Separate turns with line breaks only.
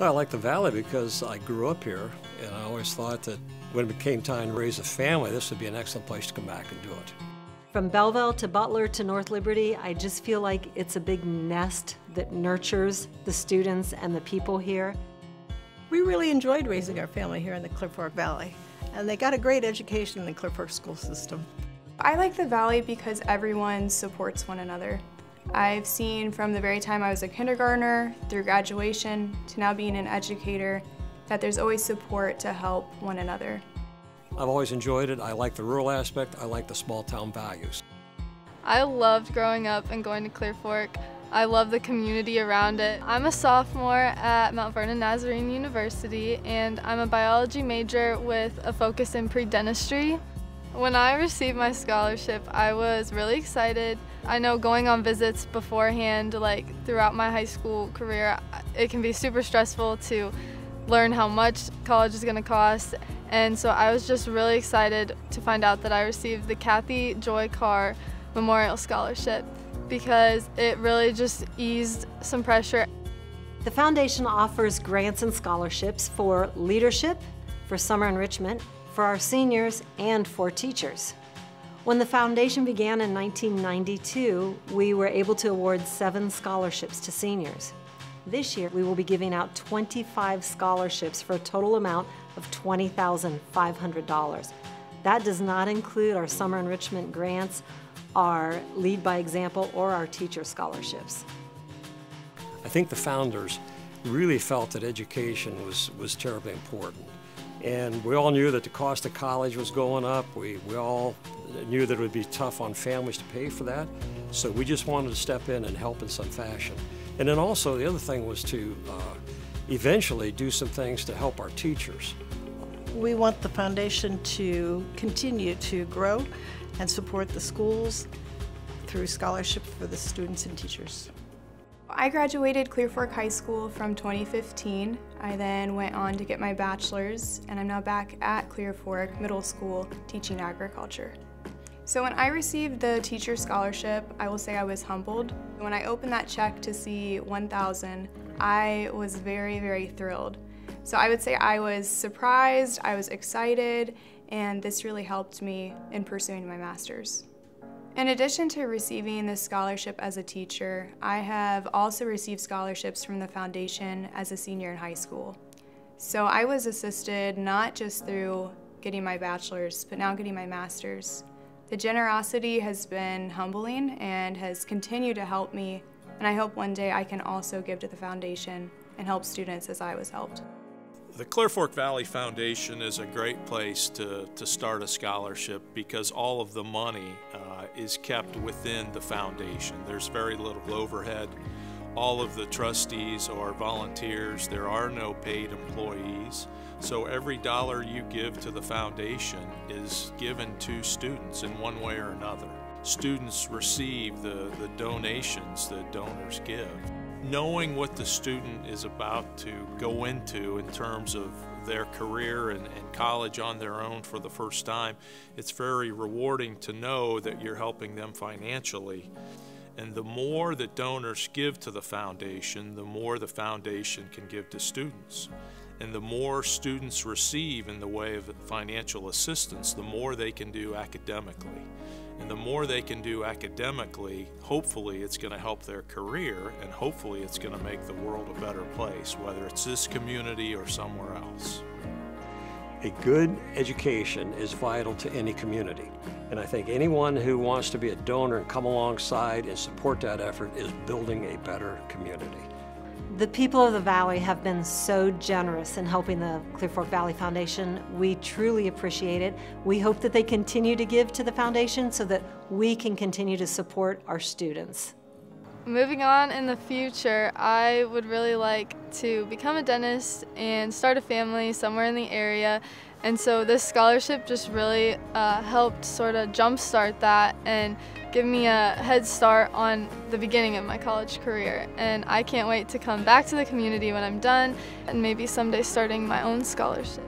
I like the Valley because I grew up here, and I always thought that when it became time to raise a family, this would be an excellent place to come back and do it.
From Bellville to Butler to North Liberty, I just feel like it's a big nest that nurtures the students and the people here.
We really enjoyed raising our family here in the Clear Fork Valley, and they got a great education in the Clear Fork school system.
I like the Valley because everyone supports one another. I've seen from the very time I was a kindergartner through graduation to now being an educator that there's always support to help one another.
I've always enjoyed it. I like the rural aspect. I like the small town values.
I loved growing up and going to Clear Fork. I love the community around it. I'm a sophomore at Mount Vernon Nazarene University and I'm a biology major with a focus in pre-dentistry. When I received my scholarship, I was really excited. I know going on visits beforehand, like throughout my high school career, it can be super stressful to learn how much college is going to cost. And so I was just really excited to find out that I received the Kathy Joy Carr Memorial Scholarship because it really just eased some pressure.
The foundation offers grants and scholarships for leadership, for summer enrichment, for our seniors, and for teachers. When the foundation began in 1992, we were able to award seven scholarships to seniors. This year, we will be giving out 25 scholarships for a total amount of $20,500. That does not include our summer enrichment grants, our Lead by Example, or our teacher scholarships.
I think the founders really felt that education was, was terribly important. And we all knew that the cost of college was going up. We, we all knew that it would be tough on families to pay for that. So we just wanted to step in and help in some fashion. And then also the other thing was to uh, eventually do some things to help our teachers.
We want the foundation to continue to grow and support the schools through scholarship for the students and teachers.
I graduated Clear Fork High School from 2015. I then went on to get my bachelor's and I'm now back at Clear Fork Middle School teaching agriculture. So when I received the teacher scholarship, I will say I was humbled. When I opened that check to see 1,000, I was very, very thrilled. So I would say I was surprised, I was excited, and this really helped me in pursuing my master's. In addition to receiving this scholarship as a teacher, I have also received scholarships from the foundation as a senior in high school. So I was assisted not just through getting my bachelor's, but now getting my master's. The generosity has been humbling and has continued to help me, and I hope one day I can also give to the foundation and help students as I was helped.
The Clear Fork Valley Foundation is a great place to, to start a scholarship because all of the money uh, is kept within the foundation. There's very little overhead. All of the trustees are volunteers. There are no paid employees. So every dollar you give to the foundation is given to students in one way or another. Students receive the, the donations that donors give knowing what the student is about to go into in terms of their career and, and, college on their own for the first time, it's very rewarding to know that you're helping them financially. And the more that donors give to the foundation, the more the foundation can give to students. And the more students receive in the way of financial assistance, the more they can do academically. And the more they can do academically, hopefully it's going to help their career and hopefully it's going to make the world a better place, whether it's this community or somewhere else.
A good education is vital to any community. And I think anyone who wants to be a donor and come alongside and support that effort is building a better community.
The people of the Valley have been so generous in helping the Clear Fork Valley Foundation. We truly appreciate it. We hope that they continue to give to the foundation so that we can continue to support our students.
Moving on in the future, I would really like to become a dentist and start a family somewhere in the area. And so this scholarship just really uh, helped sort of jumpstart that and give me a head start on the beginning of my college career. And I can't wait to come back to the community when I'm done and maybe someday starting my own scholarship.